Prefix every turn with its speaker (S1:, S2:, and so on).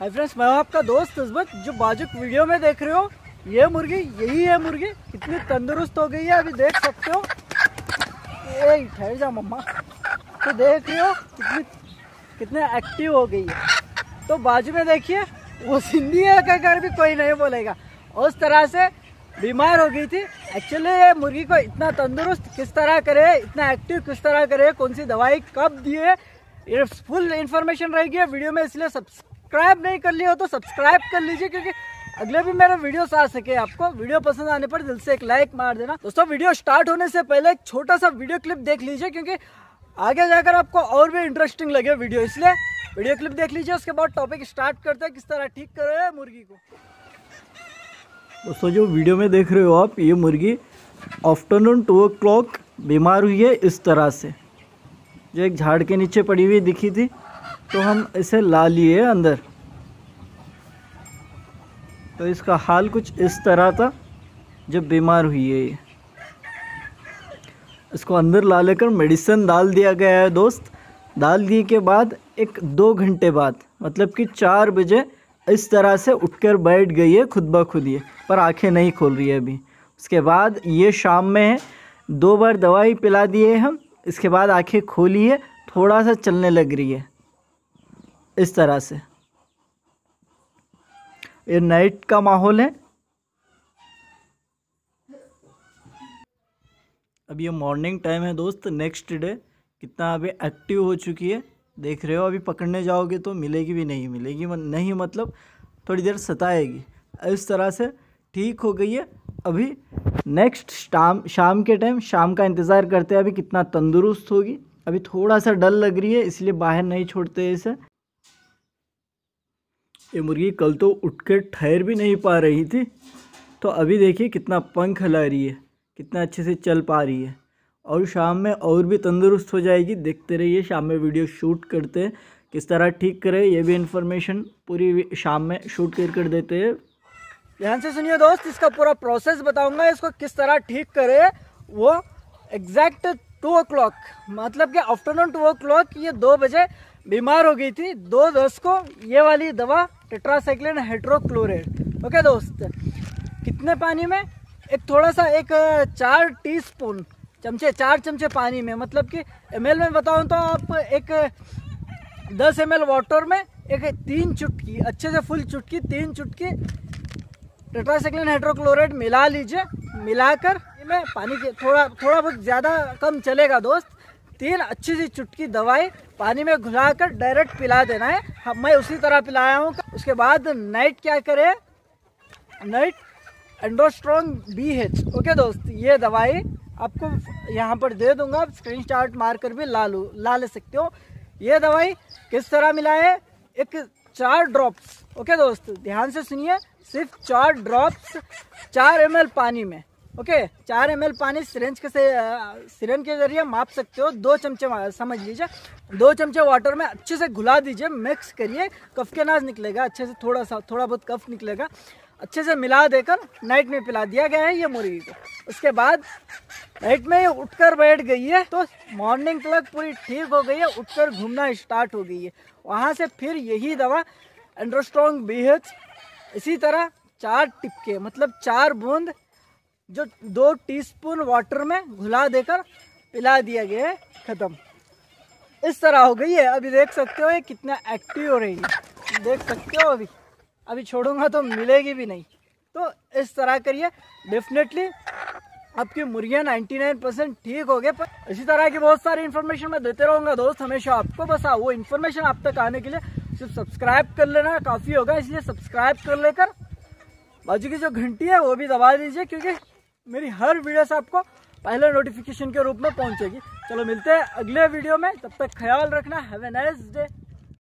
S1: Hi friends मैं आपका दोस्त नस्बत जो बाजू वीडियो में देख रहे हो, ये मुर्गी, यही है मुर्गी। कितनी तंदुरुस्त हो गई है, अभी देख सकते हो। ठहर जा मम्मा। तो देख रहे हो, कितनी, कितने एक्टिव हो गई है। तो बाजू में देखिए, वो सिंधी है कहकर भी कोई नहीं बोलेगा। उस तरह से बीमार हो गई थी। एक्चुअली ये मुर्गी को इतना तंदुरुस्त किस तरह करे, इतना एक्टिव किस तरह करे, कौन सी दवाई कब दिए फुल इन्फॉर्मेशन रहेगी, वीडियो में इसलिए सब्सक्राइब नहीं कर लिया हो तो सब्सक्राइब कर लीजिए, क्योंकि अगले भी मेरे वीडियो आ सके। आपको वीडियो पसंद आने पर दिल से एक लाइक मार देना। दोस्तों, वीडियो स्टार्ट होने से पहले एक छोटा सा वीडियो क्लिप देख लीजिए, क्योंकि आगे जाकर आपको और भी इंटरेस्टिंग लगे वीडियो इसलिए वीडियो क्लिप देख लीजिए, उसके बाद टॉपिक स्टार्ट करते हैं, किस तरह ठीक करे मुर्गी को। दोस्तों, जो वीडियो में देख रहे हो आप, ये मुर्गी आफ्टरनून टू ओ क्लॉक बीमार हुई है इस तरह से। जो एक झाड़ के नीचे पड़ी हुई दिखी थी तो हम इसे ला लिए अंदर। तो इसका हाल कुछ इस तरह था, जब बीमार हुई है ये। इसको अंदर ला लेकर मेडिसिन डाल दिया गया है दोस्त। डाल दिए के बाद एक दो घंटे बाद मतलब कि चार बजे इस तरह से उठकर बैठ गई है खुद ब खुद ये, पर आँखें नहीं खोल रही है अभी। उसके बाद ये शाम में है, दो बार दवाई पिला दिए हम, इसके बाद आँखें खोली है, थोड़ा सा चलने लग रही है। इस तरह से। ये नाइट का माहौल है। अब ये मॉर्निंग टाइम है दोस्त नेक्स्ट डे कितना अभी एक्टिव हो चुकी है। देख रहे हो, अभी पकड़ने जाओगे तो मिलेगी भी नहीं, मिलेगी नहीं मतलब थोड़ी देर सताएगी। इस तरह से ठीक हो गई है। अभी नेक्स्ट शाम शाम के टाइम शाम का इंतज़ार करते हैं। अभी कितना तंदुरुस्त होगी। अभी थोड़ा सा डर लग रही है, इसलिए बाहर नहीं छोड़ते इसे। ये मुर्गी कल तो उठ कर ठहर भी नहीं पा रही थी। तो अभी देखिए कितना पंख हिला रही है, कितना अच्छे से चल पा रही है। और शाम में और भी तंदुरुस्त हो जाएगी। देखते रहिए, शाम में वीडियो शूट करते हैं। किस तरह ठीक करें, ये भी इन्फॉर्मेशन पूरी शाम में शूट कर कर देते हैं। ध्यान से सुनिए दोस्त, इसका पूरा प्रोसेस बताऊँगा। इसको किस तरह ठीक करे, वो एग्जैक्ट टू ओ मतलब कि आफ्टरनून टू ओ ये दो बजे बीमार हो गई थी। दो दस को ये वाली दवा टेट्रासाइक्लिन हाइड्रोक्लोराइड ओके दोस्त, कितने पानी में? एक थोड़ा सा, एक चार टीस्पून, चमचे, चार चमचे पानी में। मतलब कि एमएल में बताऊँ तो आप एक दस एम वाटर में एक तीन चुटकी, अच्छे से फुल चुटकी, तीन चुटकी टेट्रासाइक्लिन हाइड्रोक्लोराइड मिला लीजिए। मिलाकर में पानी के थोड़ा थोड़ा बहुत ज़्यादा कम चलेगा दोस्त। तीन अच्छी सी चुटकी दवाई पानी में घुलाकर डायरेक्ट पिला देना है। मैं उसी तरह पिलाया हूँ। उसके बाद नाइट क्या करे? नाइट एंडोस्ट्रॉन्ग बी एच ओके दोस्त, ये दवाई आपको यहाँ पर दे दूँगा। आप स्क्रीन शॉट मार कर भी ला लो, ला ले सकते हो। ये दवाई किस तरह मिला है एक चार ड्रॉप्स ओके दोस्त, ध्यान से सुनिए। सिर्फ़ चार ड्रॉप्स चार एमएल पानी में। ओके चार एम पानी सिरेंज के से सिरेंज के ज़रिए माप सकते हो। दो चमचे समझ लीजिए। दो चमचे वाटर में अच्छे से घुला दीजिए मिक्स करिए। कफ के नाज निकलेगा, अच्छे से थोड़ा सा, थोड़ा बहुत कफ निकलेगा। अच्छे से मिला देकर नाइट में पिला दिया गया है ये मुर्गी को। उसके बाद नाइट में ये उठकर बैठ गई है तो मॉर्निंग तक पूरी ठीक हो गई है, उठकर घूमना स्टार्ट हो गई है। वहाँ से फिर यही दवा एंड्रोस्ट्रॉन्ग बी इसी तरह चार टिपके मतलब चार बूंद जो दो टीस्पून वाटर में घुला देकर पिला दिया गया है, ख़त्म। इस तरह हो गई है। अभी देख सकते हो ये कितना एक्टिव हो रही है। देख सकते हो अभी। अभी छोड़ूँगा तो मिलेगी भी नहीं। तो इस तरह करिए। डेफिनेटली आपकी मुर्गियाँ 99 परसेंट ठीक हो गए, पर इसी तरह की बहुत सारी इन्फॉर्मेशन मैं देते रहूँगा। दोस्त, हमेशा आपको बस वो इन्फॉर्मेशन आप तक आने के लिए सिर्फ़ सब्सक्राइब कर लेना। काफ़ी होगा, इसलिए सब्सक्राइब कर लेकर बाजू की जो घंटी है, वो भी दबा दीजिए, क्योंकि मेरी हर वीडियो से आपको पहले नोटिफिकेशन के रूप में पहुंचेगी। चलो मिलते हैं अगले वीडियो में। तब तक ख्याल रखना। Have a nice day